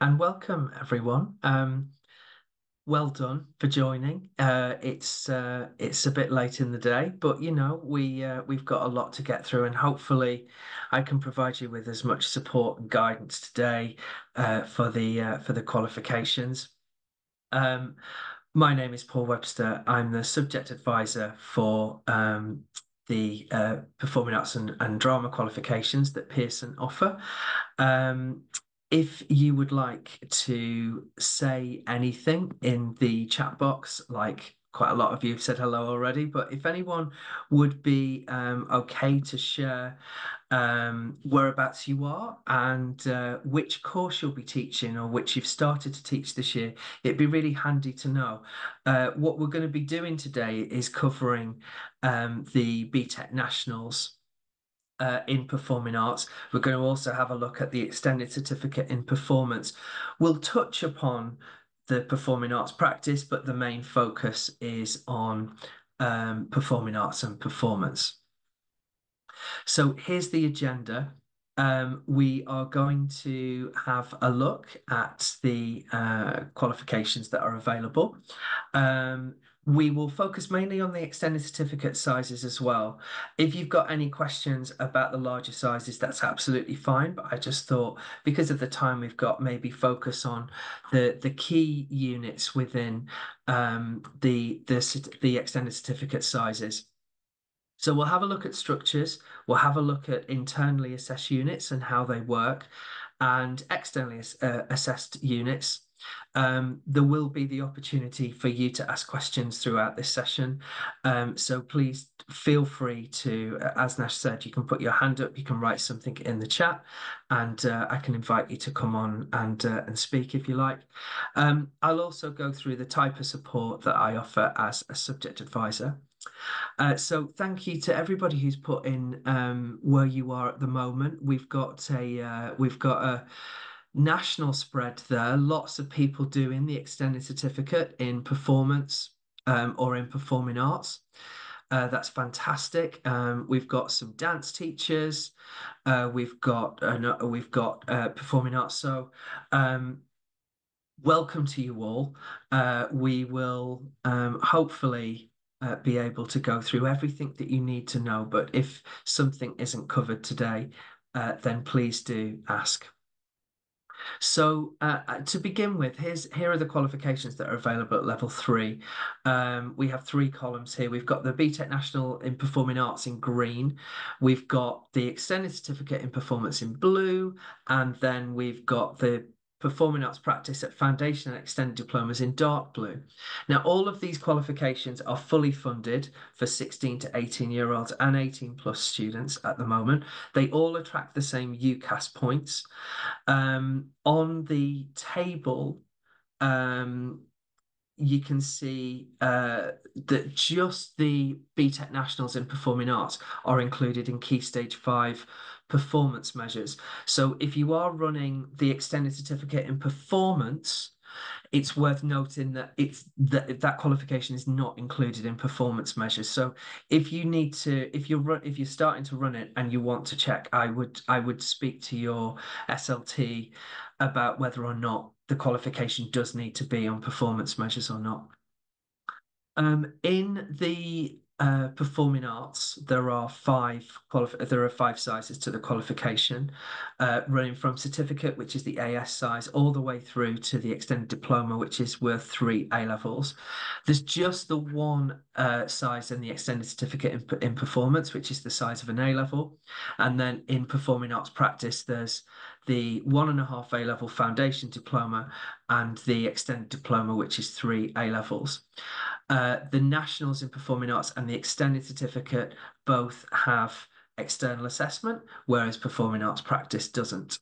and welcome everyone. Um, well done for joining. Uh, it's uh, it's a bit late in the day, but you know we uh, we've got a lot to get through, and hopefully, I can provide you with as much support and guidance today uh, for the uh, for the qualifications. Um, my name is Paul Webster. I'm the subject advisor for um, the uh, performing arts and, and drama qualifications that Pearson offer. Um, if you would like to say anything in the chat box, like quite a lot of you have said hello already, but if anyone would be um, okay to share um, whereabouts you are and uh, which course you'll be teaching or which you've started to teach this year, it'd be really handy to know. Uh, what we're going to be doing today is covering um, the BTEC Nationals uh, in performing arts. We're going to also have a look at the extended certificate in performance. We'll touch upon the performing arts practice, but the main focus is on um, performing arts and performance. So here's the agenda. Um, we are going to have a look at the uh, qualifications that are available. Um, we will focus mainly on the extended certificate sizes as well. If you've got any questions about the larger sizes, that's absolutely fine. But I just thought because of the time we've got, maybe focus on the the key units within um, the the the extended certificate sizes. So we'll have a look at structures, we'll have a look at internally assessed units and how they work, and externally uh, assessed units um, there will be the opportunity for you to ask questions throughout this session. Um, so please feel free to, as Nash said, you can put your hand up, you can write something in the chat, and uh, I can invite you to come on and uh, and speak if you like. Um, I'll also go through the type of support that I offer as a subject advisor. Uh, so thank you to everybody who's put in um, where you are at the moment. We've got a uh, we've got a national spread there. Lots of people doing the extended certificate in performance um, or in performing arts. Uh, that's fantastic. Um, we've got some dance teachers. Uh, we've got uh, we've got uh, performing arts. So um, welcome to you all. Uh, we will um, hopefully uh, be able to go through everything that you need to know. But if something isn't covered today, then please do ask. So uh, uh, to begin with, here's here are the qualifications that are available at level three. Um, we have three columns here. We've got the BTEC National in Performing Arts in green. We've got the Extended Certificate in Performance in blue, and then we've got the performing arts practice at foundation and extended diplomas in dark blue. Now, all of these qualifications are fully funded for 16 to 18 year olds and 18 plus students at the moment. They all attract the same UCAS points. Um, on the table, um, you can see uh, that just the BTEC Nationals in Performing Arts are included in Key Stage 5 performance measures. So if you are running the extended certificate in performance, it's worth noting that it's that that qualification is not included in performance measures. So if you need to, if you're run, if you're starting to run it and you want to check, I would I would speak to your SLT about whether or not the qualification does need to be on performance measures or not. Um, in the uh, performing arts, there are five there are five sizes to the qualification, uh, running from certificate, which is the AS size, all the way through to the extended diploma, which is worth three A levels. There's just the one uh, size in the extended certificate in, in performance, which is the size of an A level, and then in performing arts practice, there's the one and a half A level foundation diploma and the extended diploma, which is three A levels. Uh, the Nationals in Performing Arts and the Extended Certificate both have external assessment, whereas Performing Arts Practice doesn't.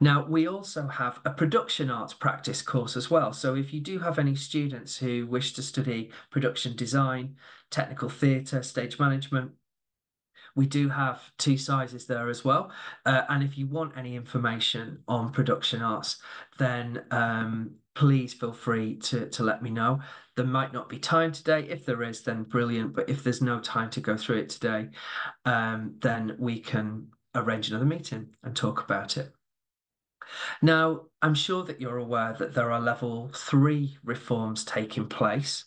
Now, we also have a production arts practice course as well. So if you do have any students who wish to study production design, technical theatre, stage management, we do have two sizes there as well. Uh, and if you want any information on production arts, then um, please feel free to, to let me know. There might not be time today. If there is, then brilliant. But if there's no time to go through it today, um, then we can arrange another meeting and talk about it. Now, I'm sure that you're aware that there are level three reforms taking place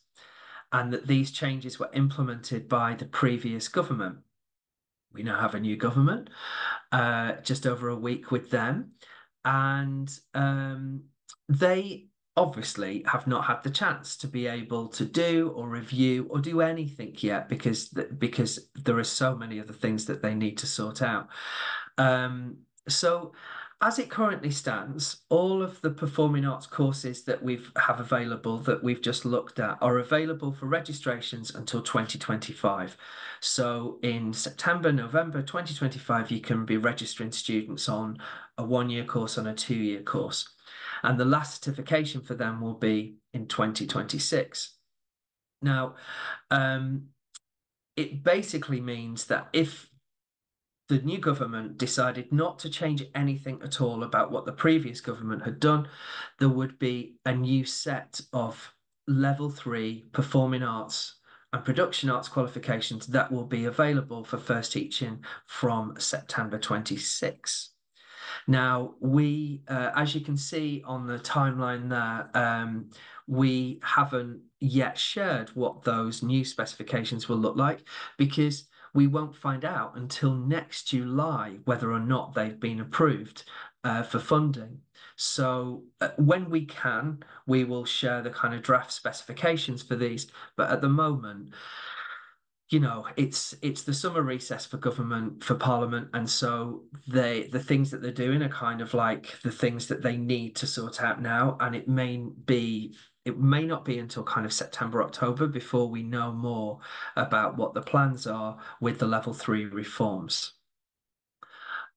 and that these changes were implemented by the previous government. We now have a new government, uh, just over a week with them, and um, they obviously have not had the chance to be able to do or review or do anything yet because because there are so many other things that they need to sort out. Um, so as it currently stands, all of the performing arts courses that we have available that we've just looked at are available for registrations until 2025. So in September, November 2025, you can be registering students on a one-year course and a two-year course. And the last certification for them will be in 2026. Now, um, it basically means that if the new government decided not to change anything at all about what the previous government had done, there would be a new set of level three performing arts and production arts qualifications that will be available for first teaching from September 26. Now, we, uh, as you can see on the timeline there, um, we haven't yet shared what those new specifications will look like because we won't find out until next July whether or not they've been approved uh, for funding. So uh, when we can, we will share the kind of draft specifications for these. But at the moment, you know, it's it's the summer recess for government for Parliament, and so they the things that they're doing are kind of like the things that they need to sort out now, and it may be it may not be until kind of September, October before we know more about what the plans are with the level three reforms.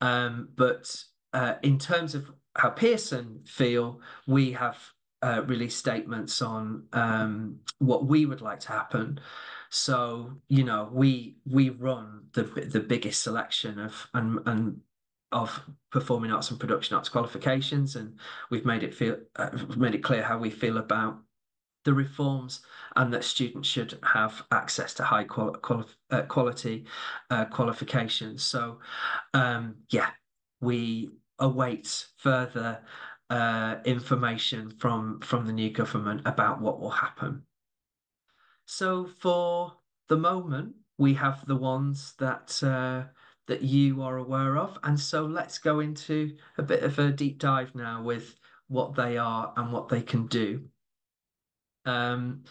Um, but uh, in terms of how Pearson feel, we have uh, released statements on um, what we would like to happen. So you know, we we run the the biggest selection of and and of performing arts and production arts qualifications, and we've made it feel uh, made it clear how we feel about the reforms and that students should have access to high quali quali uh, quality uh, qualifications. So, um, yeah, we await further uh, information from from the new government about what will happen. So for the moment, we have the ones that uh, that you are aware of, and so let's go into a bit of a deep dive now with what they are and what they can do. Um,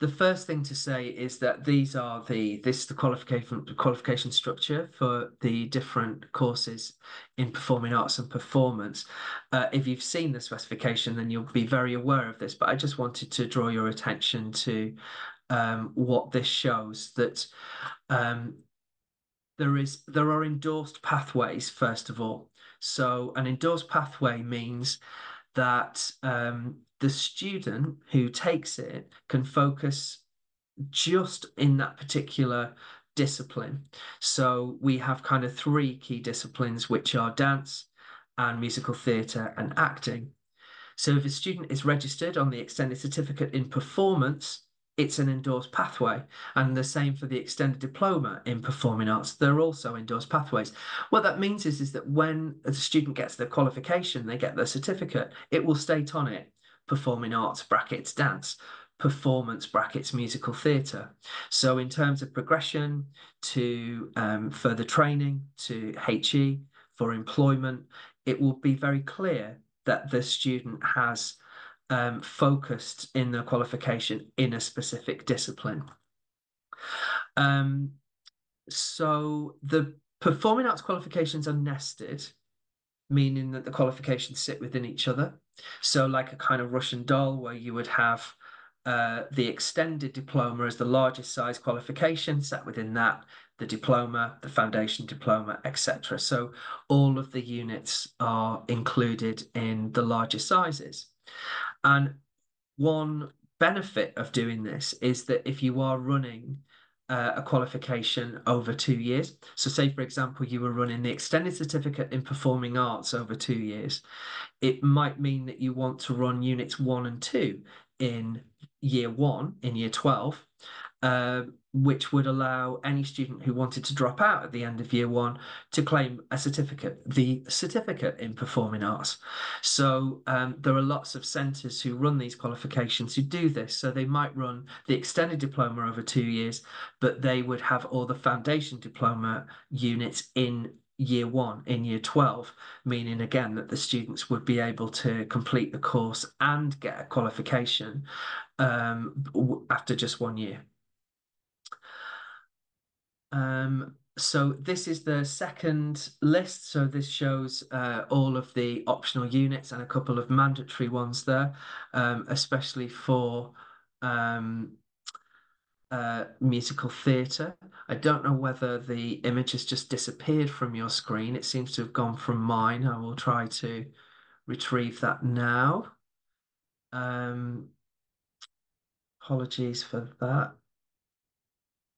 the first thing to say is that these are the this is the qualification qualification structure for the different courses in performing arts and performance. Uh, if you've seen the specification, then you'll be very aware of this. But I just wanted to draw your attention to um, what this shows that um, there is there are endorsed pathways first of all. So an endorsed pathway means that um, the student who takes it can focus just in that particular discipline. So we have kind of three key disciplines, which are dance and musical theatre and acting. So if a student is registered on the extended certificate in performance, it's an endorsed pathway. And the same for the extended diploma in performing arts. They're also endorsed pathways. What that means is, is that when a student gets their qualification, they get their certificate, it will state on it performing arts brackets dance performance brackets musical theatre. So in terms of progression to um, further training to HE for employment, it will be very clear that the student has um, focused in the qualification in a specific discipline. Um, so the performing arts qualifications are nested, meaning that the qualifications sit within each other. So like a kind of Russian doll where you would have uh, the extended diploma as the largest size qualification set within that the diploma the foundation diploma etc so all of the units are included in the larger sizes and one benefit of doing this is that if you are running uh, a qualification over two years, so say for example you were running the extended certificate in performing arts over two years, it might mean that you want to run units one and two in year one, in year 12, uh, which would allow any student who wanted to drop out at the end of year one to claim a certificate, the certificate in performing arts. So um, there are lots of centres who run these qualifications who do this. So they might run the extended diploma over two years, but they would have all the foundation diploma units in year one in year 12 meaning again that the students would be able to complete the course and get a qualification um, after just one year um, so this is the second list. So this shows uh, all of the optional units and a couple of mandatory ones there, um, especially for um, uh, musical theatre. I don't know whether the image has just disappeared from your screen. It seems to have gone from mine. I will try to retrieve that now. Um, apologies for that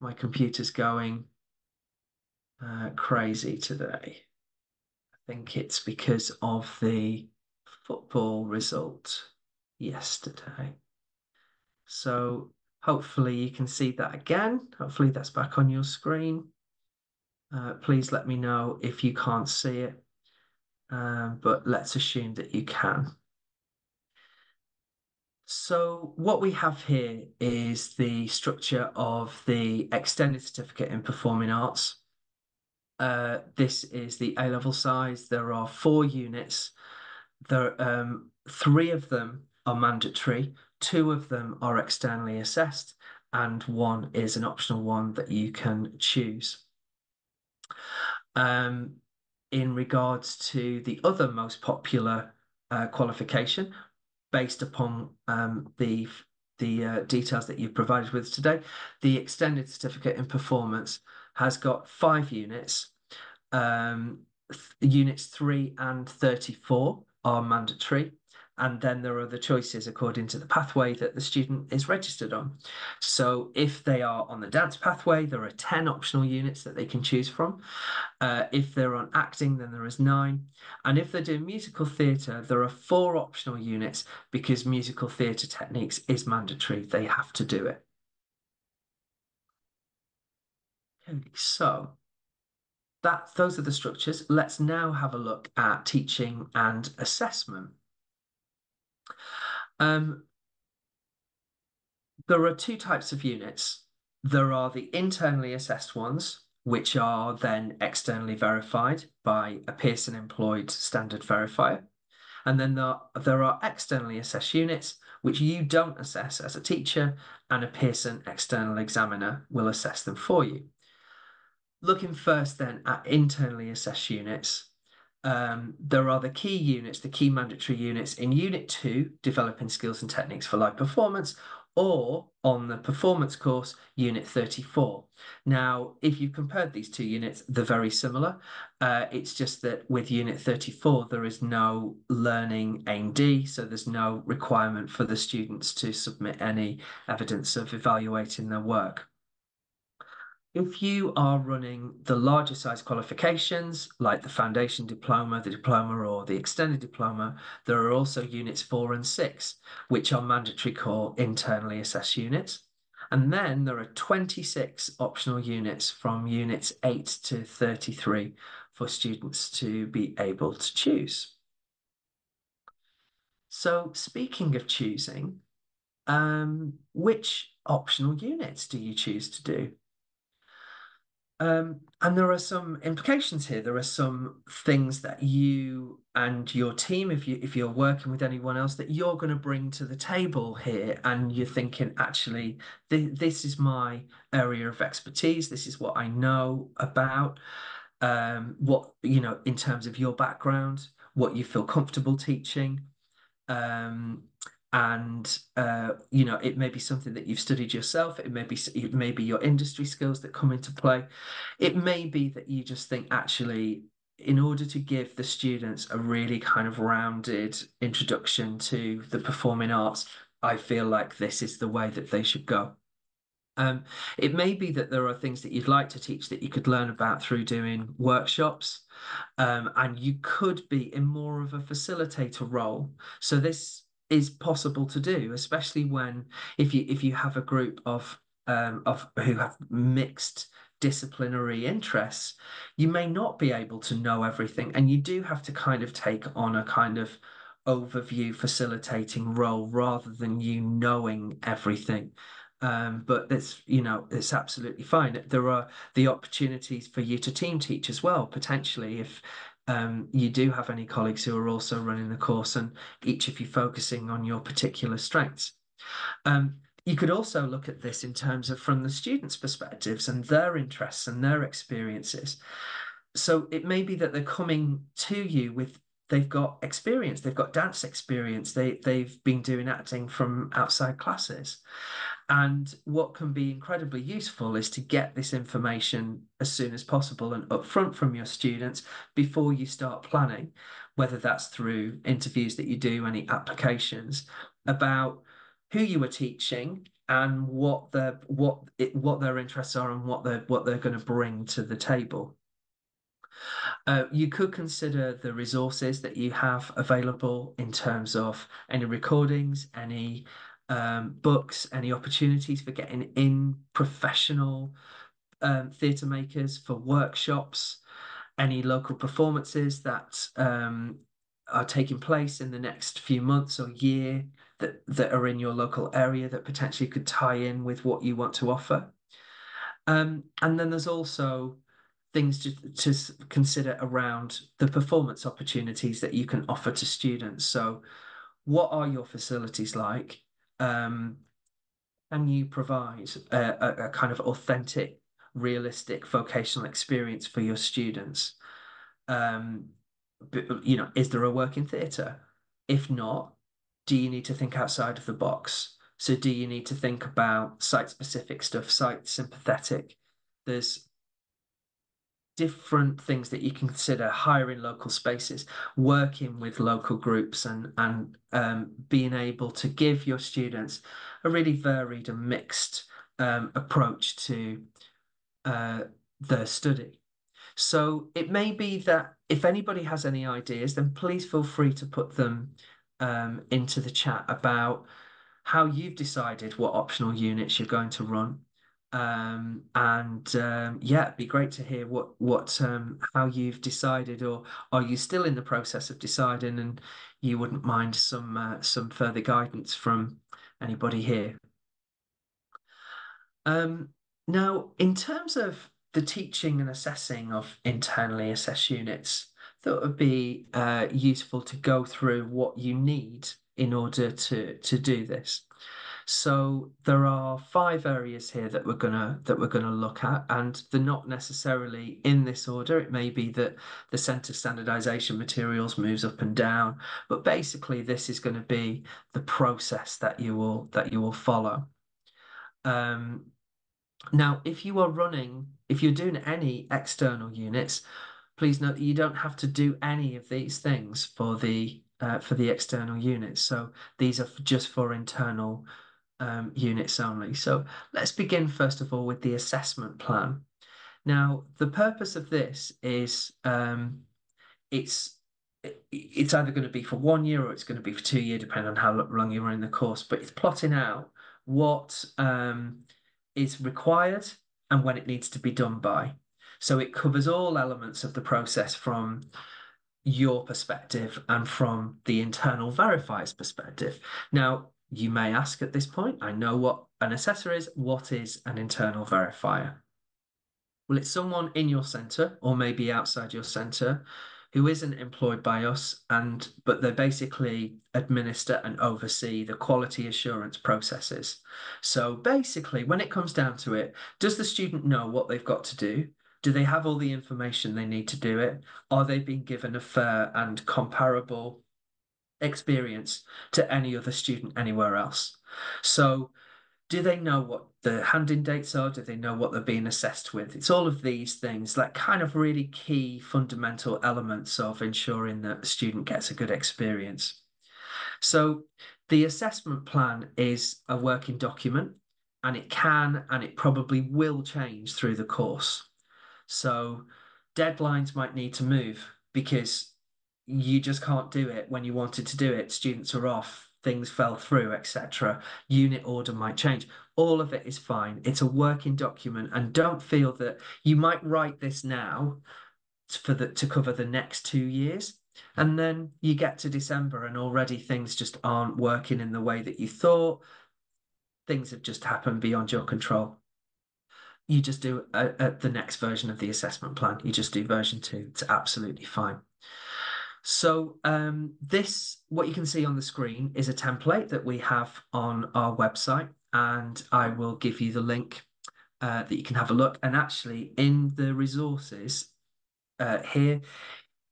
my computer's going uh, crazy today. I think it's because of the football result yesterday. So hopefully you can see that again. Hopefully that's back on your screen. Uh, please let me know if you can't see it, um, but let's assume that you can. So what we have here is the structure of the extended certificate in performing arts. Uh, this is the A-level size. There are four units. There, um, three of them are mandatory. Two of them are externally assessed, and one is an optional one that you can choose. Um, in regards to the other most popular uh, qualification, based upon um, the the uh, details that you've provided with today. The extended certificate in performance has got five units. Um, th units three and 34 are mandatory. And then there are the choices according to the pathway that the student is registered on. So if they are on the dance pathway, there are 10 optional units that they can choose from. Uh, if they're on acting, then there is nine. And if they're doing musical theatre, there are four optional units because musical theatre techniques is mandatory. They have to do it. Okay, so that those are the structures. Let's now have a look at teaching and assessment. Um, there are two types of units. There are the internally assessed ones, which are then externally verified by a Pearson employed standard verifier. And then there, there are externally assessed units, which you don't assess as a teacher, and a Pearson external examiner will assess them for you. Looking first then at internally assessed units, um, there are the key units, the key mandatory units in Unit 2, Developing Skills and Techniques for Live Performance, or on the performance course, Unit 34. Now, if you've compared these two units, they're very similar. Uh, it's just that with Unit 34, there is no learning aim D, so there's no requirement for the students to submit any evidence of evaluating their work. If you are running the larger size qualifications, like the foundation diploma, the diploma, or the extended diploma, there are also units four and six, which are mandatory core internally assessed units. And then there are 26 optional units from units 8 to 33 for students to be able to choose. So speaking of choosing, um, which optional units do you choose to do? Um, and there are some implications here. There are some things that you and your team, if you if you're working with anyone else, that you're going to bring to the table here, and you're thinking, actually, th this is my area of expertise. This is what I know about. Um, what you know in terms of your background, what you feel comfortable teaching. Um, and uh, you know it may be something that you've studied yourself. It may be it may be your industry skills that come into play. It may be that you just think actually in order to give the students a really kind of rounded introduction to the performing arts i feel like this is the way that they should go. Um, it may be that there are things that you'd like to teach that you could learn about through doing workshops, um, and you could be in more of a facilitator role. So this is possible to do, especially when if you if you have a group of um, of who have mixed disciplinary interests, you may not be able to know everything, and you do have to kind of take on a kind of overview facilitating role rather than you knowing everything. Um, but it's you know it's absolutely fine. There are the opportunities for you to team teach as well potentially if um, you do have any colleagues who are also running the course and each of you focusing on your particular strengths. Um, you could also look at this in terms of from the students' perspectives and their interests and their experiences. So it may be that they're coming to you with they've got experience, they've got dance experience, they they've been doing acting from outside classes. And what can be incredibly useful is to get this information as soon as possible and upfront from your students before you start planning, whether that's through interviews that you do, any applications, about who you are teaching and what their what it, what their interests are and what they're what they're going to bring to the table. Uh, you could consider the resources that you have available in terms of any recordings, any um, books, any opportunities for getting in professional um, theatre makers for workshops, any local performances that um, are taking place in the next few months or year that, that are in your local area that potentially could tie in with what you want to offer. Um, and then there's also things to, to consider around the performance opportunities that you can offer to students. So, what are your facilities like? Um, can you provide a, a, kind of authentic, realistic vocational experience for your students? Um, you know, is there a working theatre? If not, do you need to think outside of the box? So do you need to think about site specific stuff, site sympathetic? There's different things that you consider hiring local spaces working with local groups and and um, being able to give your students a really varied and mixed um, approach to uh, their study. So it may be that if anybody has any ideas then please feel free to put them um, into the chat about how you've decided what optional units you're going to run um, and um, yeah, it'd be great to hear what what um, how you've decided, or are you still in the process of deciding, and you wouldn't mind some uh, some further guidance from anybody here. Um, now, in terms of the teaching and assessing of internally assessed units, that would be uh, useful to go through what you need in order to to do this. So there are five areas here that we're gonna that we're gonna look at, and they're not necessarily in this order. It may be that the centre standardization materials moves up and down, but basically this is going to be the process that you will that you will follow. Um, now, if you are running, if you're doing any external units, please note that you don't have to do any of these things for the uh, for the external units. So these are just for internal um, units only. So let's begin first of all with the assessment plan. Now, the purpose of this is um, it's it's either going to be for one year or it's going to be for two years, depending on how long you're running the course. But it's plotting out what um, is required and when it needs to be done by. So it covers all elements of the process from your perspective and from the internal verifier's perspective. Now, you may ask at this point, I know what an assessor is. What is an internal verifier? Well, it's someone in your centre or maybe outside your centre who isn't employed by us and but they basically administer and oversee the quality assurance processes. So basically when it comes down to it, does the student know what they've got to do? Do they have all the information they need to do it? Are they being given a fair and comparable experience to any other student anywhere else. So, do they know what the handing dates are? Do they know what they're being assessed with? It's all of these things, like kind of really key fundamental elements of ensuring that the student gets a good experience. So, the assessment plan is a working document and it can and it probably will change through the course. So, deadlines might need to move because you just can't do it when you wanted to do it. Students are off, things fell through, etc. Unit order might change. All of it is fine. It's a working document, and don't feel that you might write this now for the to cover the next two years. And then you get to December and already things just aren't working in the way that you thought. Things have just happened beyond your control. You just do a, a, the next version of the assessment plan. You just do version two. It's absolutely fine. So um, this, what you can see on the screen is a template that we have on our website and I will give you the link uh, that you can have a look. And actually in the resources uh, here,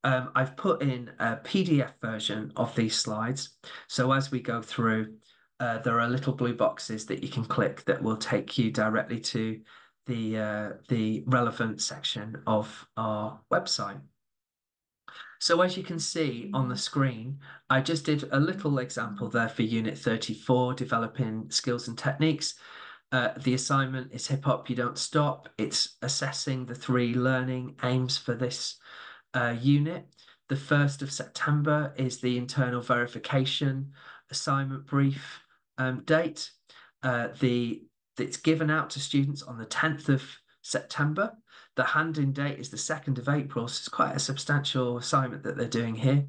um, I've put in a PDF version of these slides. So as we go through, uh, there are little blue boxes that you can click that will take you directly to the uh, the relevant section of our website. So as you can see on the screen, I just did a little example there for Unit 34, developing skills and techniques. Uh, the assignment is Hip Hop You Don't Stop. It's assessing the three learning aims for this uh, unit. The 1st of September is the internal verification assignment brief um, date. Uh, the It's given out to students on the 10th of September. The hand-in date is the 2nd of April, so it's quite a substantial assignment that they're doing here.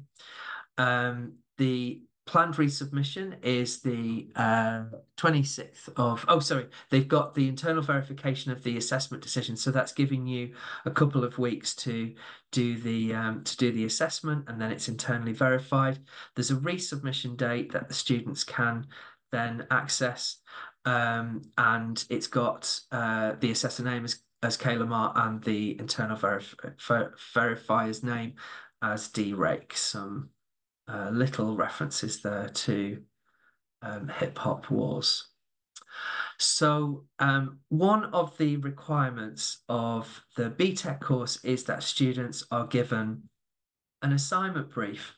Um, the planned resubmission is the uh, 26th of oh sorry they've got the internal verification of the assessment decision so that's giving you a couple of weeks to do the um, to do the assessment and then it's internally verified there's a resubmission date that the students can then access um, and it's got uh, the assessor name as, as Kayla Marr and the internal verif ver verifier's name as D Rake some uh, little references there to um, hip hop wars. So um, one of the requirements of the BTEC course is that students are given an assignment brief.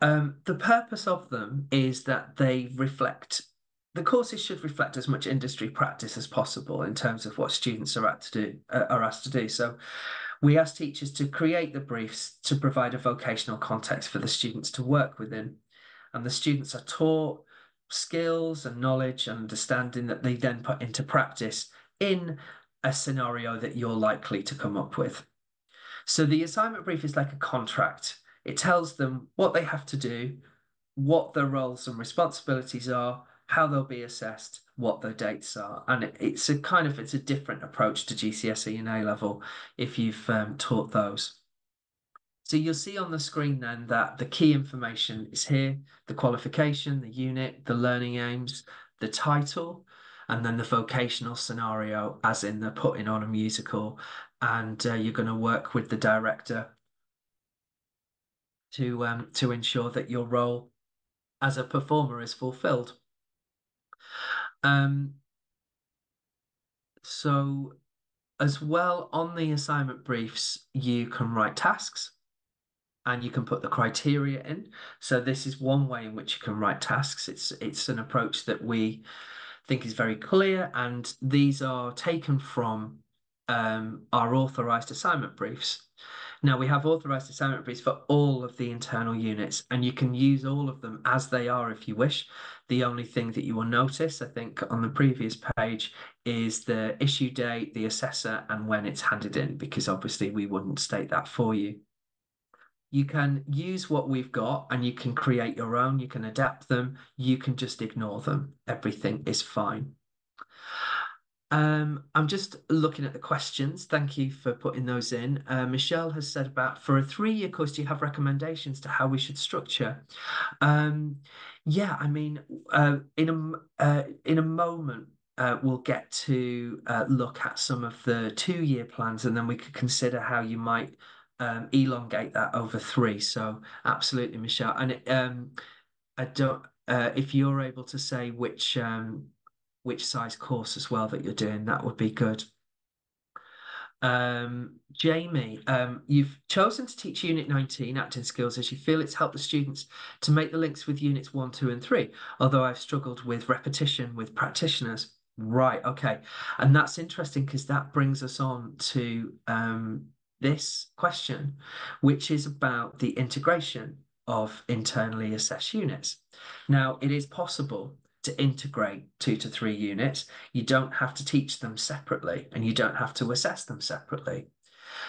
Um, the purpose of them is that they reflect, the courses should reflect as much industry practice as possible in terms of what students are, at to do, uh, are asked to do. So we ask teachers to create the briefs to provide a vocational context for the students to work within. And the students are taught skills and knowledge and understanding that they then put into practice in a scenario that you're likely to come up with. So the assignment brief is like a contract. It tells them what they have to do, what their roles and responsibilities are, how they'll be assessed, what the dates are, and it, it's a kind of it's a different approach to GCSE and A level if you've um, taught those. So you'll see on the screen then that the key information is here: the qualification, the unit, the learning aims, the title, and then the vocational scenario, as in the putting on a musical, and uh, you're going to work with the director to um, to ensure that your role as a performer is fulfilled. Um, so as well on the assignment briefs, you can write tasks and you can put the criteria in. So this is one way in which you can write tasks. It's it's an approach that we think is very clear, and these are taken from um, our authorized assignment briefs. Now we have authorized assignment for all of the internal units and you can use all of them as they are if you wish. The only thing that you will notice, I think, on the previous page is the issue date, the assessor, and when it's handed in, because obviously we wouldn't state that for you. You can use what we've got and you can create your own, you can adapt them, you can just ignore them. Everything is fine. Um, I'm just looking at the questions. Thank you for putting those in. Uh, Michelle has said about for a three-year course, do you have recommendations to how we should structure? Um, yeah, I mean, uh, in a uh, in a moment, uh, we'll get to uh, look at some of the two-year plans, and then we could consider how you might um, elongate that over three. So absolutely, Michelle. And um, I don't. Uh, if you're able to say which um, which size course as well that you're doing, that would be good. Um, Jamie, um, you've chosen to teach Unit 19 acting skills as you feel it's helped the students to make the links with Units 1, 2, and 3, although I've struggled with repetition with practitioners. Right, okay. And that's interesting because that brings us on to um, this question, which is about the integration of internally assessed units. Now, it is possible to integrate two to three units. You don't have to teach them separately and you don't have to assess them separately.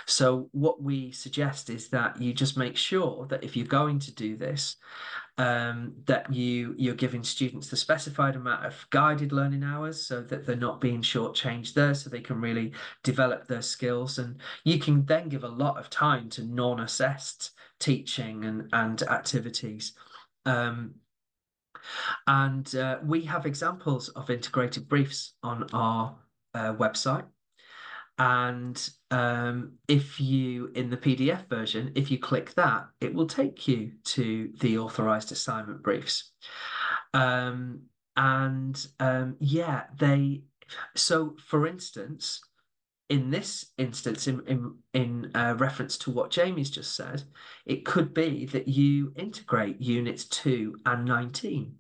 So what we suggest is that you just make sure that if you're going to do this, um, that you you're giving students the specified amount of guided learning hours so that they're not being shortchanged there, so they can really develop their skills. And you can then give a lot of time to non-assessed teaching and and activities. Um, and uh, we have examples of integrated briefs on our uh, website. And um, if you, in the PDF version, if you click that, it will take you to the authorized assignment briefs. Um, and um, yeah, they, so for instance, in this instance, in in, in uh, reference to what Jamie's just said, it could be that you integrate units two and 19.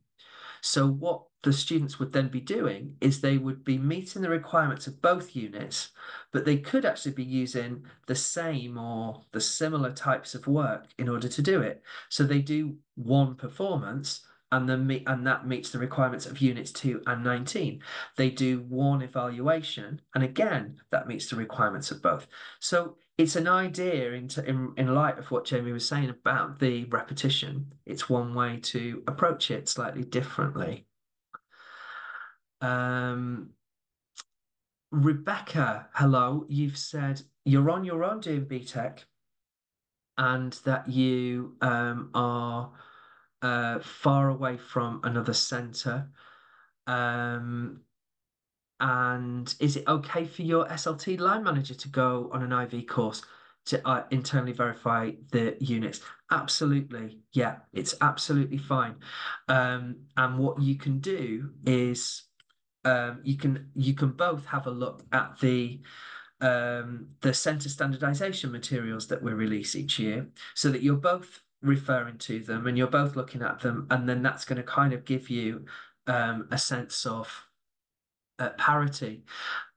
So what the students would then be doing is they would be meeting the requirements of both units, but they could actually be using the same or the similar types of work in order to do it. So they do one performance and meet and that meets the requirements of units 2 and 19 they do one evaluation and again that meets the requirements of both. So it's an idea in, in, in light of what jamie was saying about the repetition. It's one way to approach it slightly differently. Um, Rebecca, hello. You've said you're on your own doing BTEC and that you um, are uh, far away from another centre. Um, and is it okay for your SLT line manager to go on an IV course to uh, internally verify the units? Absolutely. Yeah, it's absolutely fine. Um, and what you can do is um, you can you can both have a look at the um, the centre standardization materials that we release each year so that you're both referring to them and you're both looking at them and then that's going to kind of give you um, a sense of uh, parity.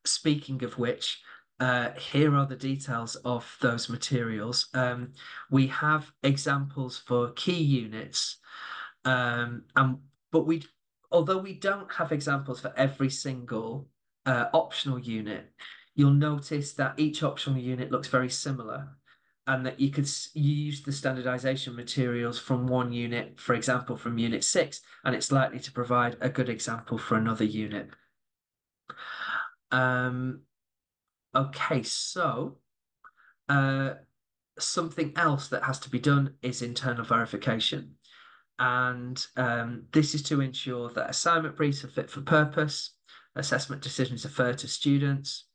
Speaking of which uh, here are the details of those materials. Um, we have examples for key units um, and but we although we don't have examples for every single uh, optional unit, you'll notice that each optional unit looks very similar and that you could use the standardization materials from one unit, for example, from unit six, and it's likely to provide a good example for another unit. Um, okay, so uh, something else that has to be done is internal verification and um, this is to ensure that assignment briefs are fit for purpose, assessment decisions are fair to students.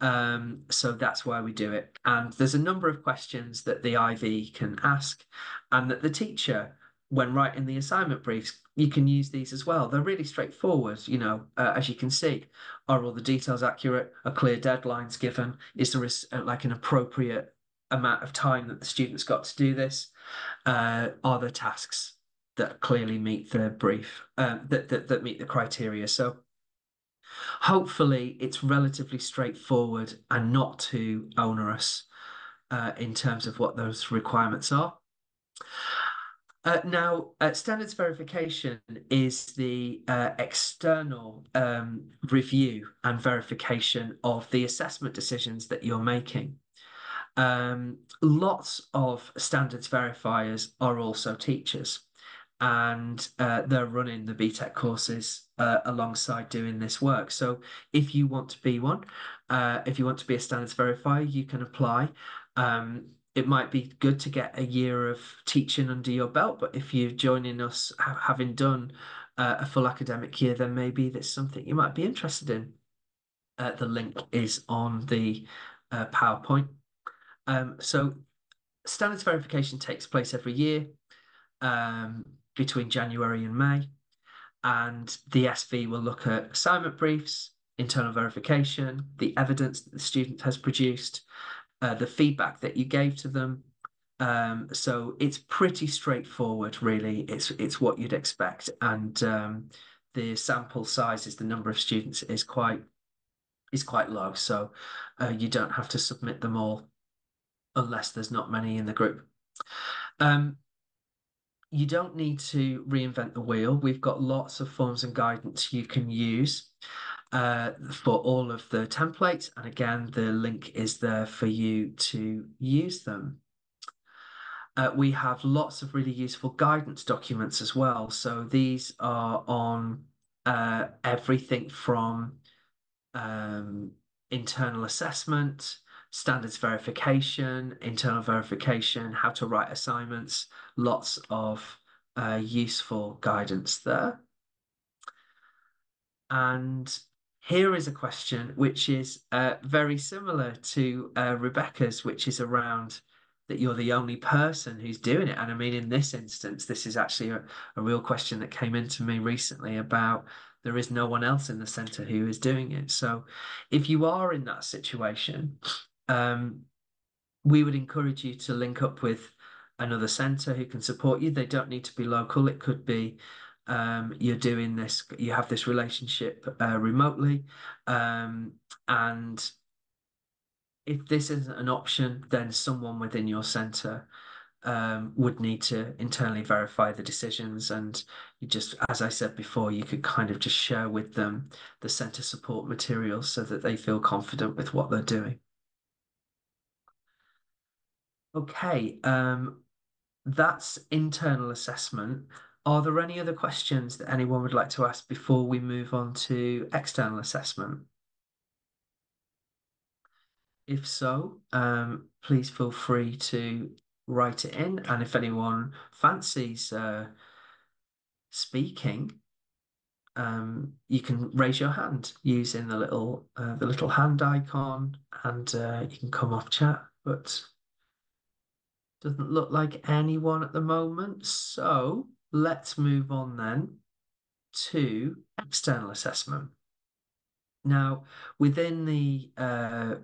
Um, so that's why we do it. And there's a number of questions that the IV can ask, and that the teacher, when writing the assignment briefs, you can use these as well. They're really straightforward, you know, uh, as you can see. Are all the details accurate? Are clear deadlines given? Is there a, uh, like an appropriate amount of time that the students got to do this? Uh, are there tasks that clearly meet the brief, um, that, that, that meet the criteria. So hopefully it's relatively straightforward and not too onerous uh, in terms of what those requirements are. Uh, now, uh, standards verification is the uh, external um, review and verification of the assessment decisions that you're making. Um, lots of standards verifiers are also teachers and uh, they're running the BTEC courses uh, alongside doing this work. So if you want to be one, uh, if you want to be a standards verifier, you can apply. Um, it might be good to get a year of teaching under your belt, but if you're joining us ha having done uh, a full academic year, then maybe that's something you might be interested in. Uh, the link is on the uh, PowerPoint. Um, so standards verification takes place every year. Um, between January and May. And the SV will look at assignment briefs, internal verification, the evidence that the student has produced, uh, the feedback that you gave to them. Um, so it's pretty straightforward, really. It's it's what you'd expect, and um, the sample size is the number of students is quite is quite low. So uh, you don't have to submit them all unless there's not many in the group. Um, you don't need to reinvent the wheel. We've got lots of forms and guidance you can use uh, for all of the templates. And again, the link is there for you to use them. Uh, we have lots of really useful guidance documents as well. So these are on uh, everything from um, internal assessment, standards verification, internal verification, how to write assignments, lots of uh, useful guidance there. And here is a question which is uh, very similar to uh, Rebecca's, which is around that you're the only person who's doing it. And I mean, in this instance, this is actually a, a real question that came into me recently about there is no one else in the centre who is doing it. So if you are in that situation, um, we would encourage you to link up with another centre who can support you. They don't need to be local. It could be um, you're doing this, you have this relationship uh, remotely, um, and if this isn't an option, then someone within your centre um, would need to internally verify the decisions. And you just, as I said before, you could kind of just share with them the centre support materials so that they feel confident with what they're doing. Okay, um, that's internal assessment. Are there any other questions that anyone would like to ask before we move on to external assessment? If so, um, please feel free to write it in. And if anyone fancies uh, speaking, um, you can raise your hand using the little uh, the little hand icon, and uh, you can come off chat. But doesn't look like anyone at the moment. So let's move on then to external assessment. Now, within the uh,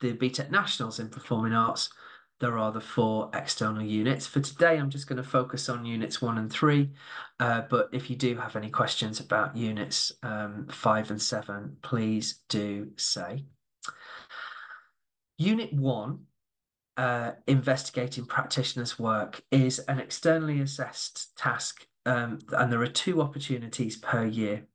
the BTEC Nationals in Performing Arts, there are the four external units. For today, I'm just going to focus on units one and three. Uh, but if you do have any questions about units um, five and seven, please do say. Unit one, uh, investigating practitioners' work, is an externally assessed task, um, and there are two opportunities per year.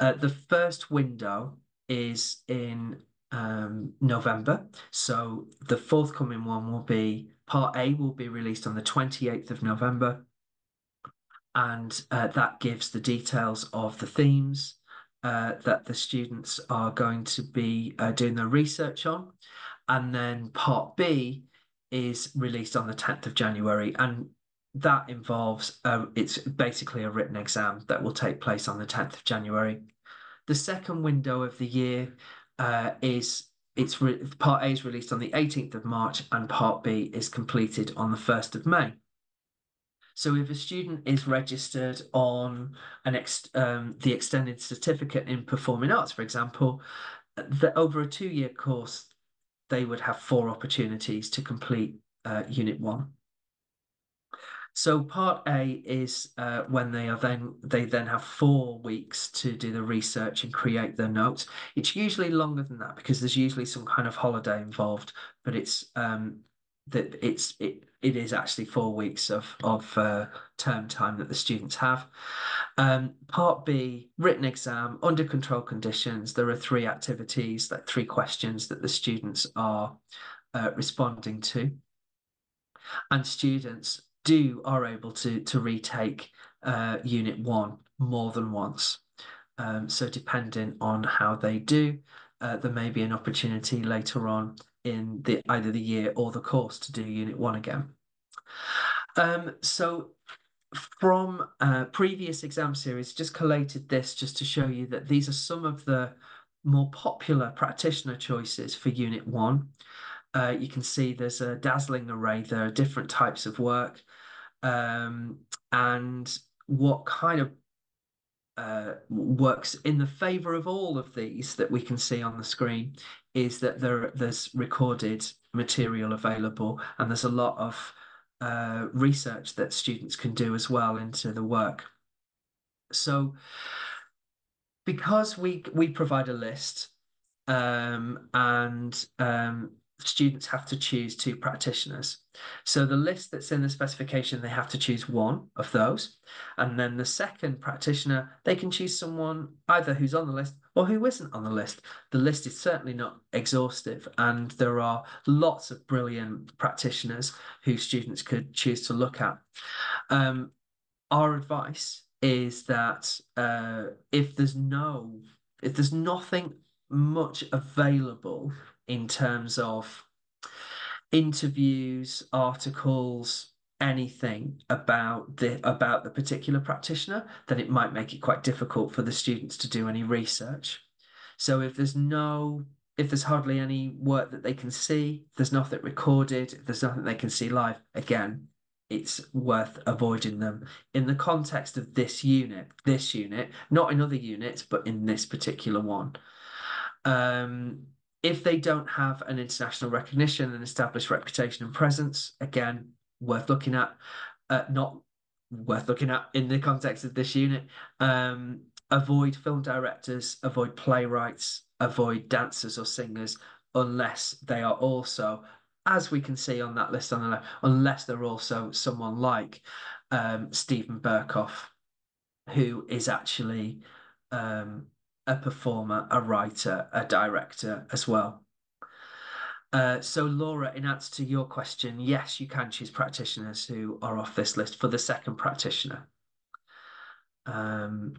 Uh, the first window is in um, November. So the forthcoming one will be part A will be released on the 28th of November. And uh, that gives the details of the themes uh, that the students are going to be uh, doing their research on. And then part B is released on the 10th of January. And that involves, uh, it's basically a written exam that will take place on the 10th of January. The second window of the year uh, is it's part A is released on the 18th of March and part B is completed on the 1st of May. So if a student is registered on an ex um, the extended certificate in performing arts, for example, that over a two-year course, they would have four opportunities to complete uh, Unit 1. So part A is uh, when they are then they then have four weeks to do the research and create their notes. It's usually longer than that because there's usually some kind of holiday involved, but it's um, that it's it it is actually four weeks of of uh, term time that the students have. Um, part B, written exam under control conditions. There are three activities, like three questions that the students are uh, responding to, and students do are able to to retake uh, unit one more than once. Um, so depending on how they do, uh, there may be an opportunity later on in the either the year or the course to do unit one again. Um, so from uh, previous exam series, just collated this just to show you that these are some of the more popular practitioner choices for unit one. Uh, you can see there's a dazzling array. There are different types of work um, and what kind of uh, works in the favor of all of these that we can see on the screen is that there there's recorded material available and there's a lot of uh, research that students can do as well into the work. So because we we provide a list um, and um, students have to choose two practitioners. So the list that's in the specification, they have to choose one of those. And then the second practitioner, they can choose someone either who's on the list or who isn't on the list. The list is certainly not exhaustive, and there are lots of brilliant practitioners who students could choose to look at. Um, our advice is that uh, if there's no, if there's nothing much available in terms of interviews, articles, anything about the about the particular practitioner, then it might make it quite difficult for the students to do any research. So if there's no if there's hardly any work that they can see, there's nothing recorded, there's nothing they can see live, again, it's worth avoiding them in the context of this unit, this unit, not in other units, but in this particular one. Um, if they don't have an international recognition and established reputation and presence, again, worth looking at. Uh, not worth looking at in the context of this unit. Um, avoid film directors, avoid playwrights, avoid dancers or singers, unless they are also, as we can see on that list on the left, unless they're also someone like um, Steven Berkoff, who is actually um, a performer, a writer, a director as well. Uh, so, Laura, in answer to your question, yes, you can choose practitioners who are off this list for the second practitioner. Um,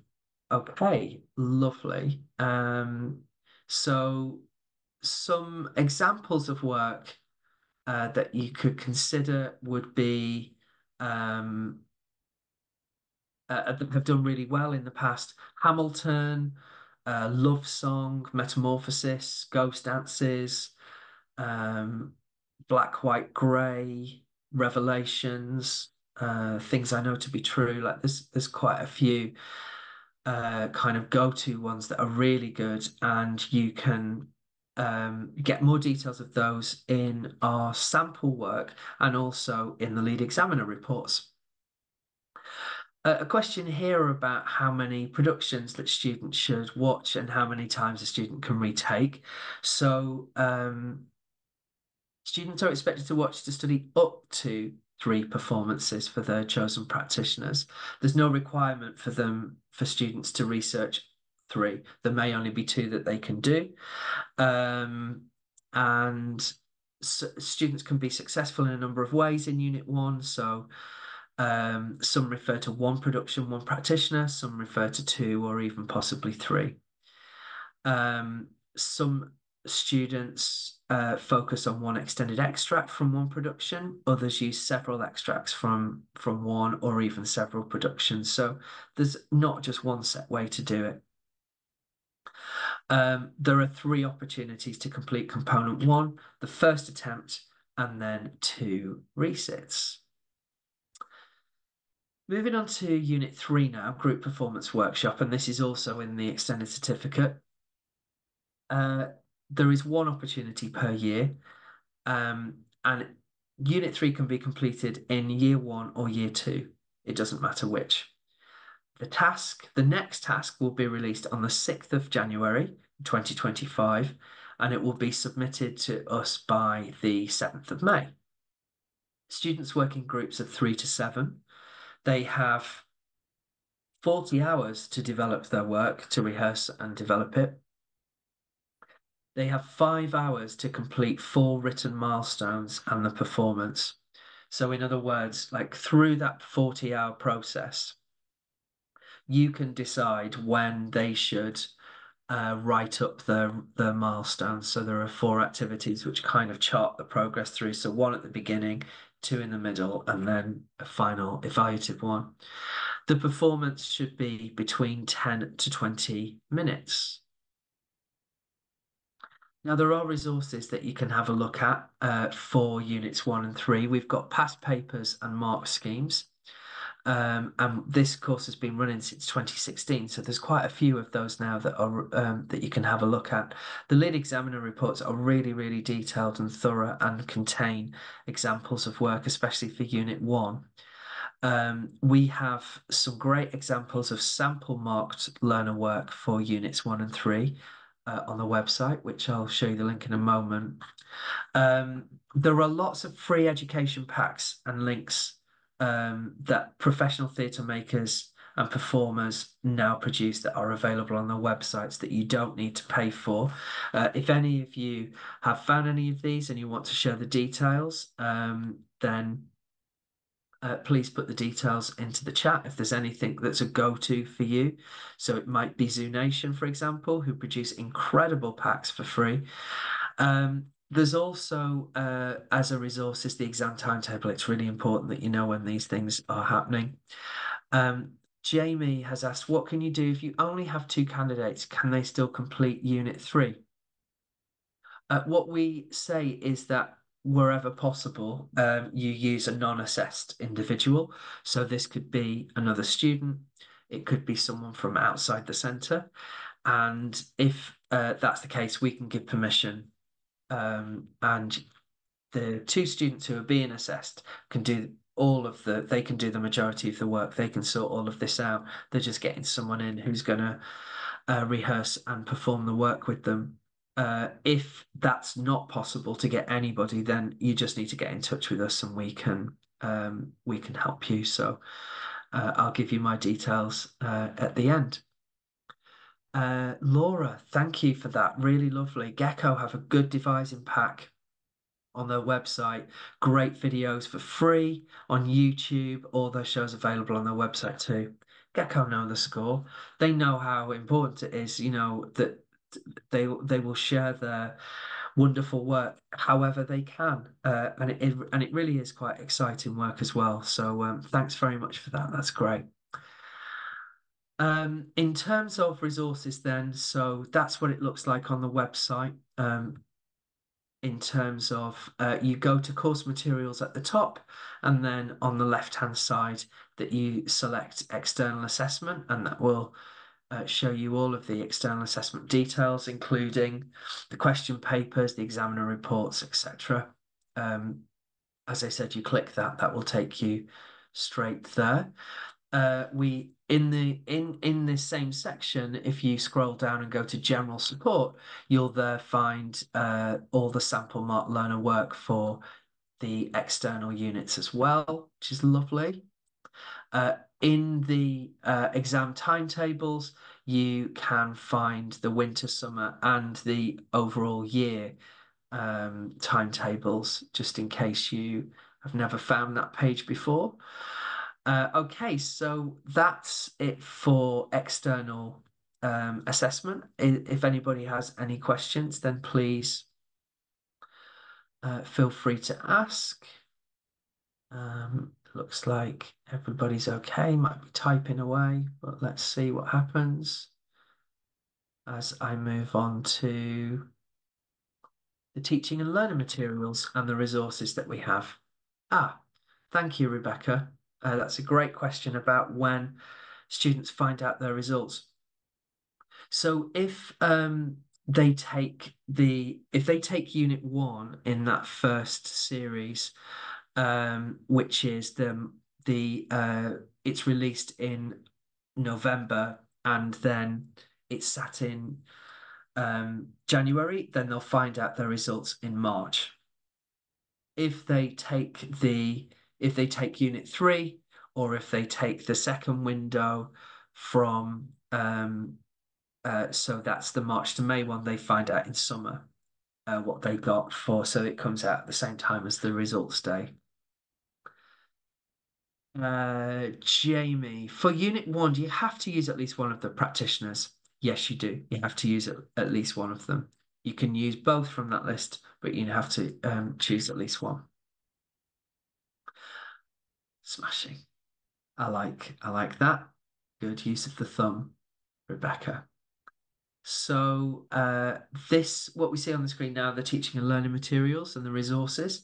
okay, lovely. Um, so, some examples of work uh, that you could consider would be um, uh, have done really well in the past. Hamilton, uh, Love Song, Metamorphosis, Ghost Dances, um, Blak, Whyte, Gray, Revelations, uh, Things I Know to Be True. Like there's there's quite a few uh, kind of go-to ones that are really good, and you can um, get more details of those in our sample work and also in the lead examiner reports a question here about how many productions that students should watch and how many times a student can retake. So um, students are expected to watch to study up to three performances for their chosen practitioners. There's no requirement for them for students to research three. There may only be two that they can do. Um, and so students can be successful in a number of ways in Unit 1. So um, some refer to one production, one practitioner, some refer to two or even possibly three. Um, some students uh, focus on one extended extract from one production, others use several extracts from, from one or even several productions. So there's not just one set way to do it. Um, there are three opportunities to complete component one, the first attempt, and then two resits. Moving on to Unit 3 now, Group Performance Workshop, and this is also in the extended certificate. Uh, there is one opportunity per year, um, and Unit 3 can be completed in Year 1 or Year 2. It doesn't matter which. The task, the next task will be released on the 6th of January 2025, and it will be submitted to us by the 7th of May. Students work in groups of three to seven they have 40 hours to develop their work, to rehearse and develop it. They have five hours to complete four written milestones and the performance. So, in other words, like through that 40 hour process, you can decide when they should uh, write up their their milestones. So there are four activities which kind of chart the progress through. So one at the beginning, two in the middle, and then a final evaluative one. The performance should be between 10 to 20 minutes. Now, there are resources that you can have a look at uh, for units one and three. We've got past papers and mark schemes. Um, and this course has been running since 2016, so there's quite a few of those now that are um, that you can have a look at. The lead examiner reports are really, really detailed and thorough and contain examples of work, especially for Unit 1. Um, we have some great examples of sample marked learner work for Units 1 and 3. uh, on the website, which I'll show you the link in a moment. Um, there are lots of free education packs and links um, that professional theatre makers and performers now produce that are available on their websites that you don't need to pay for. Uh, if any of you have found any of these and you want to share the details, um, then uh, please put the details into the chat if there's anything that's a go-to for you. So it might be Zoo Nation, for example, who produce incredible packs for free. Um, there's also, uh, as a resource, is the exam timetable. It's really important that you know when these things are happening. Um, Jamie has asked, what can you do if you only have two candidates? Can they still complete Unit 3? Uh, what we say is that wherever possible, um, you use a non-assessed individual. So this could be another student, it could be someone from outside the centre. And if uh, that's the case, we can give permission um, and the two students who are being assessed can do all of the they can do the majority of the work. They can sort all of this out. They're just getting someone in who's going to uh, rehearse and perform the work with them. Uh, if that's not possible to get anybody then you just need to get in touch with us and we can um, we can help you. So uh, I'll give you my details uh, at the end uh, Laura, thank you for that. Really lovely. Gecko have a good devising pack on their website. Great videos for free on YouTube. All their shows available on their website too. Gecko know the score. They know how important it is. You know that they they will share their wonderful work however they can, uh, and it, it, and it really is quite exciting work as well. So um, thanks very much for that. That's great. Um, in terms of resources, then, so that's what it looks like on the website. Um, in terms of uh, you go to course materials at the top, and then on the left hand side, that you select external assessment, and that will uh, show you all of the external assessment details, including the question papers, the examiner reports, etc. Um, as I said, you click that, that will take you straight there uh, we in the in in this same section, if you scroll down and go to general support, you'll there find uh, all the sample mark learner work for the external units as well, which is lovely. Uh, in the uh, exam timetables, you can find the winter, summer, and the overall year um, timetables, just in case you have never found that page before. Uh, okay, so that's it for external um, assessment. If anybody has any questions, then please uh, feel free to ask. Um, looks like everybody's okay, might be typing away, but let's see what happens as I move on to the teaching and learning materials and the resources that we have. Ah, thank you, Rebecca. Uh, that's a great question about when students find out their results. So if um, they take the if they take unit one in that first series, um, which is the the uh, it's released in November and then it's sat in um, January, then they'll find out their results in March. If they take the if they take unit three or if they take the second window from um, uh, so that's the March to May one they find out in summer uh, what they got for so it comes out at the same time as the results day. Uh, Jamie, for unit one, do you have to use at least one of the practitioners? Yes, you do. You have to use at least one of them. You can use both from that list, but you have to um, choose at least one. Smashing. I like I like that. Good use of the thumb, Rebecca. So uh, this, what we see on the screen now, the teaching and learning materials and the resources.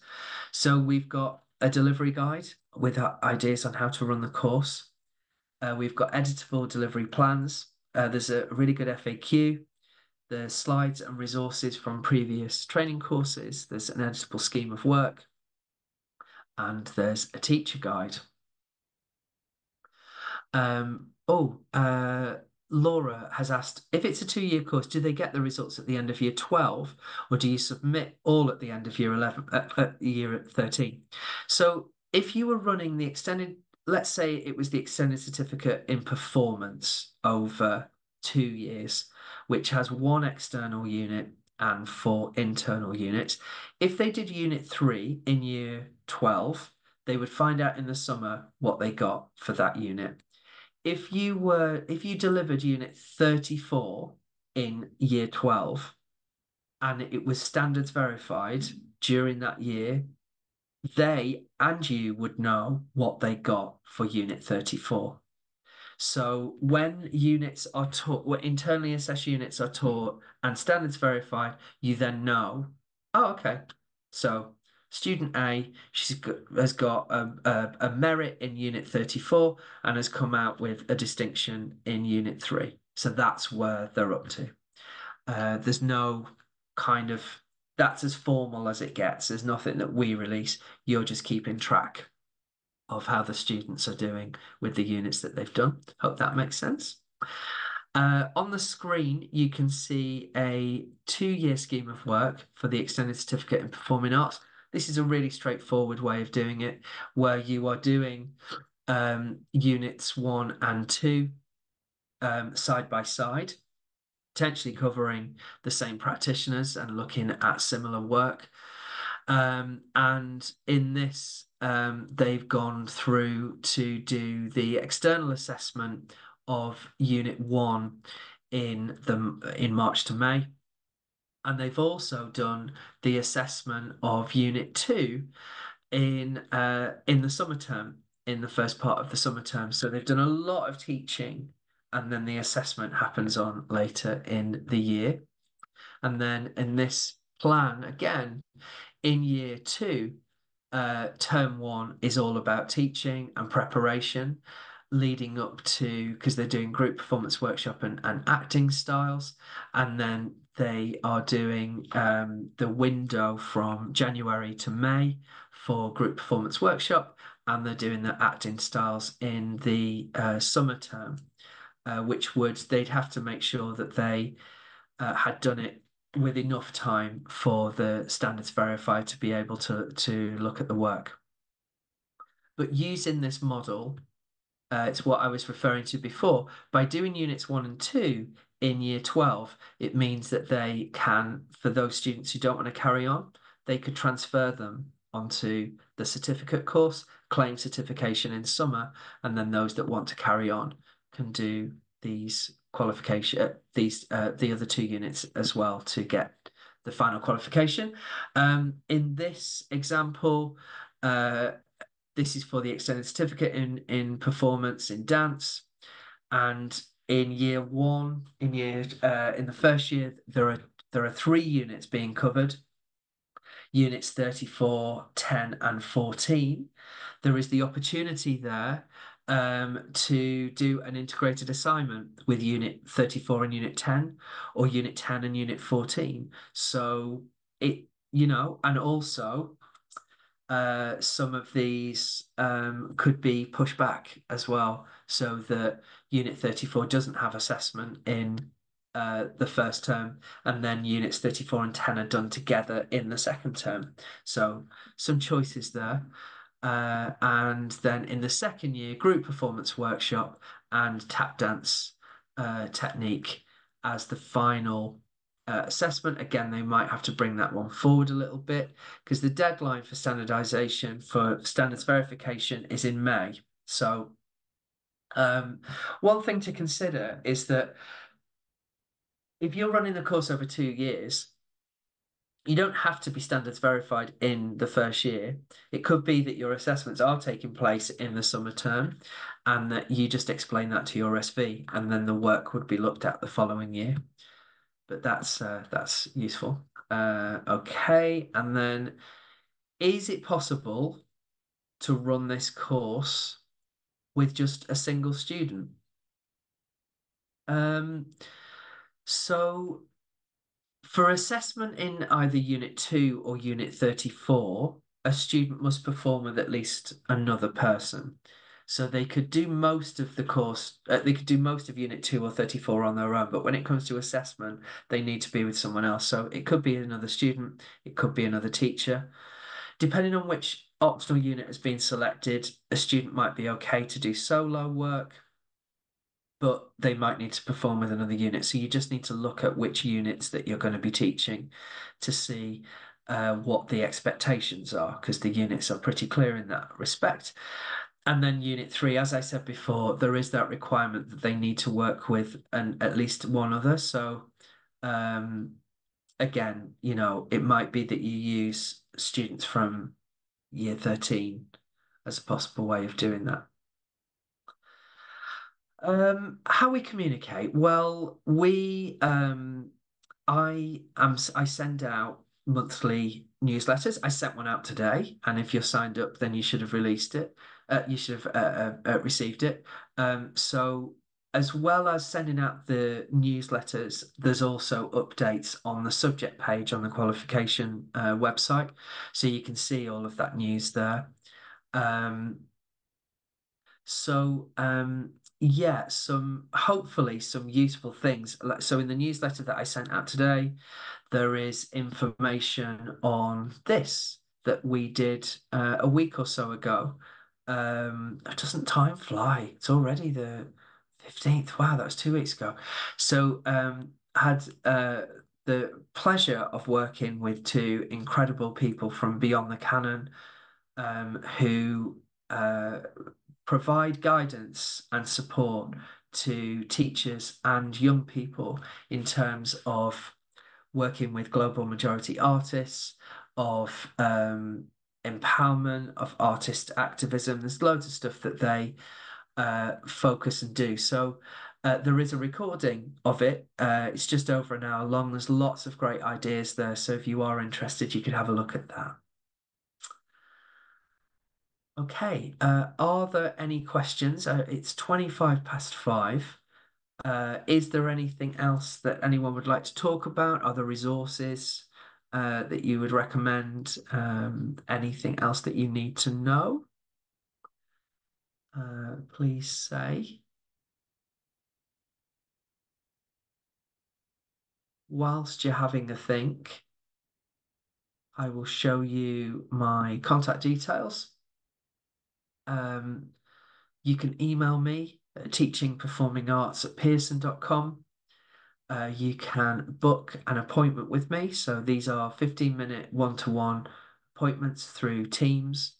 So we've got a delivery guide with ideas on how to run the course. Uh, we've got editable delivery plans. Uh, there's a really good FAQ. There's slides and resources from previous training courses. There's an editable scheme of work and there's a teacher guide. Um, oh, uh, Laura has asked if it's a two year course, do they get the results at the end of year 12 or do you submit all at the end of year 11, uh, year 13? So if you were running the extended, let's say it was the extended certificate in performance over two years, which has one external unit and four internal units. If they did unit three in year 12, they would find out in the summer what they got for that unit if you were if you delivered unit 34 in year 12 and it was standards verified during that year they and you would know what they got for unit 34 so when units are taught when internally assessed units are taught and standards verified you then know oh okay so Student A, she's got, has got a, a, a merit in Unit 34 and has come out with a distinction in Unit 3. So that's where they're up to. Uh, there's no kind of, that's as formal as it gets. There's nothing that we release. You're just keeping track of how the students are doing with the units that they've done. Hope that makes sense. Uh, on the screen, you can see a two-year scheme of work for the Extended Certificate in Performing Arts. This is a really straightforward way of doing it, where you are doing um, units one and two um, side by side, potentially covering the same practitioners and looking at similar work. Um, and in this, um, they've gone through to do the external assessment of Unit One in the in March to May and they've also done the assessment of Unit Two in uh, in the summer term, in the first part of the summer term. So they've done a lot of teaching, and then the assessment happens on later in the year. And then in this plan, again, in year two, uh, term one is all about teaching and preparation leading up to because they're doing group performance workshop and, and acting styles and then they are doing um, the window from January to May for group performance workshop, and they're doing the acting styles in the uh, summer term, uh, which would they'd have to make sure that they uh, had done it with enough time for the standards verified to be able to to look at the work. But using this model, uh, it's what I was referring to before. By doing units one and two, in year 12, it means that they can, for those students who don't want to carry on, they could transfer them onto the certificate course, claim certification in summer, and then those that want to carry on can do these qualification, these uh, the other two units as well to get the final qualification. Um, in this example, uh, this is for the extended certificate in in performance in dance, and in year one, in year uh, in the first year, there are there are three units being covered. Units 34, 10, and 14. There is the opportunity there um, to do an integrated assignment with Unit 34 and Unit 10, or Unit 10 and Unit 14. So it, you know, and also uh, some of these um, could be pushed back as well, so that Unit 34 doesn't have assessment in uh, the first term, and then Units 34 and 10 are done together in the second term. So some choices there. Uh, and then in the second year, group performance workshop and tap dance uh, technique as the final uh, assessment. Again, they might have to bring that one forward a little bit because the deadline for standardization for standards verification is in May. So um, one thing to consider is that if you're running the course over two years, you don't have to be standards verified in the first year. It could be that your assessments are taking place in the summer term and that you just explain that to your SV and then the work would be looked at the following year but that's uh, that's useful. Uh, okay, and then is it possible to run this course with just a single student? Um, so for assessment in either Unit 2 or Unit 34, a student must perform with at least another person. So they could do most of the course, uh, they could do most of Unit 2 or 34 on their own, but when it comes to assessment, they need to be with someone else. So it could be another student, it could be another teacher. Depending on which optional unit has been selected, a student might be okay to do solo work, but they might need to perform with another unit. So you just need to look at which units that you're going to be teaching to see uh, what the expectations are, because the units are pretty clear in that respect. And then unit three, as I said before, there is that requirement that they need to work with an at least one other. So um, again, you know, it might be that you use students from year 13 as a possible way of doing that. Um, how we communicate? Well, we um, I am I send out monthly newsletters. I sent one out today, and if you're signed up, then you should have released it. Uh, you should have uh, uh, uh received it. Um, so as well as sending out the newsletters, there's also updates on the subject page on the qualification uh, website. So you can see all of that news there. Um, so um, yeah, some hopefully some useful things. So in the newsletter that I sent out today, there is information on this that we did uh, a week or so ago. Um, doesn't time fly? It's already the 15th. Wow, that was two weeks ago. So um, had uh, the pleasure of working with two incredible people from Beyond the Canon um, who uh, provide guidance and support to teachers and young people in terms of working with global majority artists, of um, empowerment, of artist activism. There's loads of stuff that they uh, focus and do. So uh, there is a recording of it. Uh, it's just over an hour long. There's lots of great ideas there. So if you are interested, you could have a look at that. Okay, uh, are there any questions? Uh, it's 25 past five. Uh, is there anything else that anyone would like to talk about? Are there resources uh, that you would recommend? Um, anything else that you need to know? Uh, please say. Whilst you're having a think, I will show you my contact details. Um, you can email me at teachingperformingarts at pearson.com. Uh, you can book an appointment with me. So these are 15 minute one to one appointments through Teams,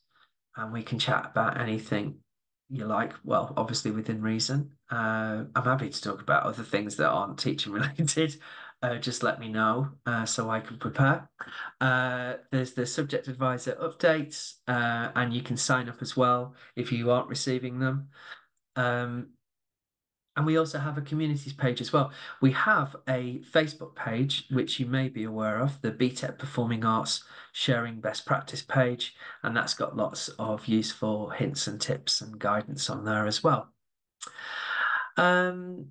and we can chat about anything you like. Well, obviously within reason. Uh, I'm happy to talk about other things that aren't teaching related uh, just let me know uh, so I can prepare. Uh, there's the subject advisor updates, uh, and you can sign up as well if you aren't receiving them. Um, and we also have a communities page as well. We have a Facebook page, which you may be aware of, the BTEC Performing Arts Sharing Best Practice page, and that's got lots of useful hints and tips and guidance on there as well. Um,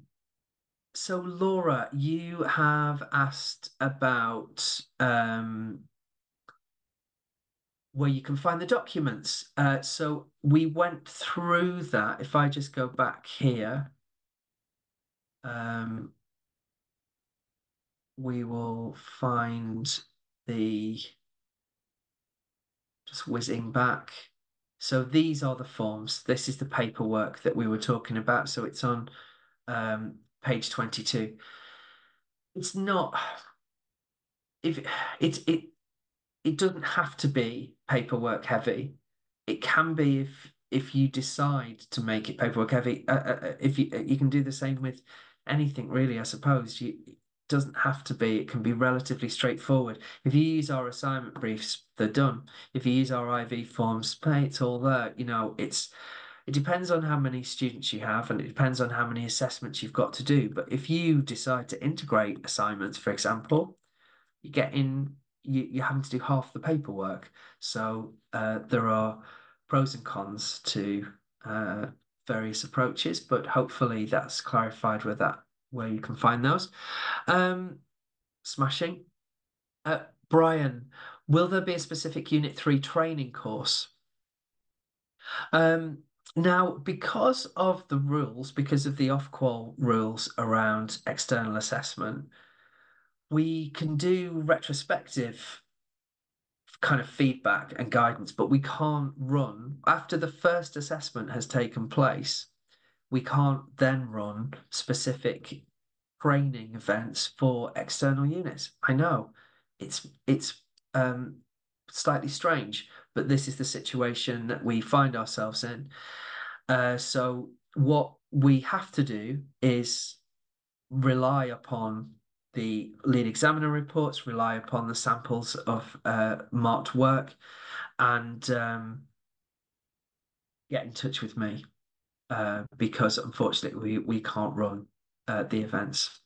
so Laura, you have asked about um, where you can find the documents. Uh, so we went through that. If I just go back here, um, we will find the, just whizzing back. So these are the forms. This is the paperwork that we were talking about. So it's on um, page 22 it's not if it it it doesn't have to be paperwork heavy. It can be if if you decide to make it paperwork heavy. Uh, uh, uh if you you can do the same with anything really i suppose. You it doesn't have to be it can be relatively straightforward. If you use our assignment briefs they're done. If you use our iv forms hey, it's all there. You know it's it depends on how many students you have and it depends on how many assessments you've got to do. But if you decide to integrate assignments, for example, you get in, you, you're having to do half the paperwork. So uh, there are pros and cons to uh, various approaches, but hopefully that's clarified with that where you can find those. Um, smashing. Uh, Brian, will there be a specific Unit 3 training course? Um, Now, because of the rules, because of the Ofqual rules around external assessment, we can do retrospective kind of feedback and guidance, but we can't run after the first assessment has taken place. We can't then run specific training events for external units. I know it's it's um, slightly strange, but this is the situation that we find ourselves in. Uh, so what we have to do is rely upon the lead examiner reports, rely upon the samples of uh, marked work, and um, get in touch with me uh, because unfortunately we, we can't run uh, the events.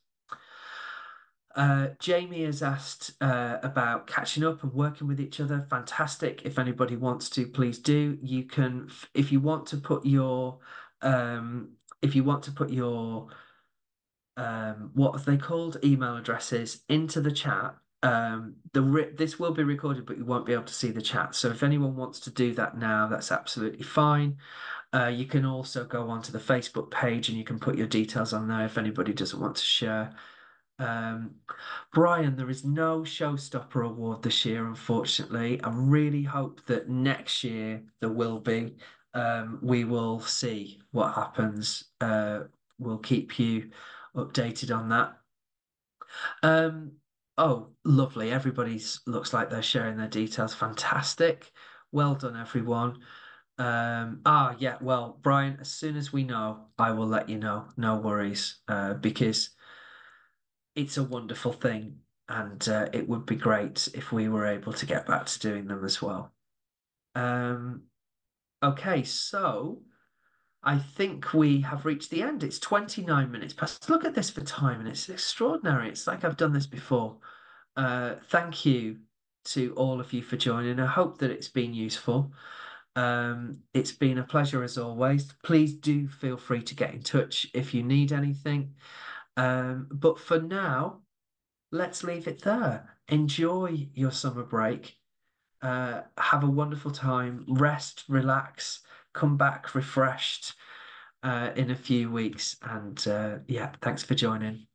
Uh, Jamie has asked uh, about catching up and working with each other. Fantastic. If anybody wants to, please do. You can, if you want to put your, um, if you want to put your, um, what are they called? Email addresses into the chat. Um, the this will be recorded, but you won't be able to see the chat. So if anyone wants to do that now, that's absolutely fine. Uh, you can also go onto the Facebook page and you can put your details on there if anybody doesn't want to share. Um, Brian, there is no Showstopper Award this year, unfortunately. I really hope that next year there will be. Um, we will see what happens. Uh, we'll keep you updated on that. Um, oh, lovely. Everybody's looks like they're sharing their details. Fantastic. Well done, everyone. Um, ah, yeah, well, Brian, as soon as we know, I will let you know. No worries. Uh, because it's a wonderful thing, and uh, it would be great if we were able to get back to doing them as well. Um, okay, so I think we have reached the end. It's 29 minutes past. Look at this for time, and it's extraordinary. It's like I've done this before. Uh, thank you to all of you for joining. I hope that it's been useful. Um, it's been a pleasure as always. Please do feel free to get in touch if you need anything. Um, but for now, let's leave it there. Enjoy your summer break. Uh, have a wonderful time. Rest, relax, come back refreshed uh, in a few weeks. And uh, yeah, thanks for joining.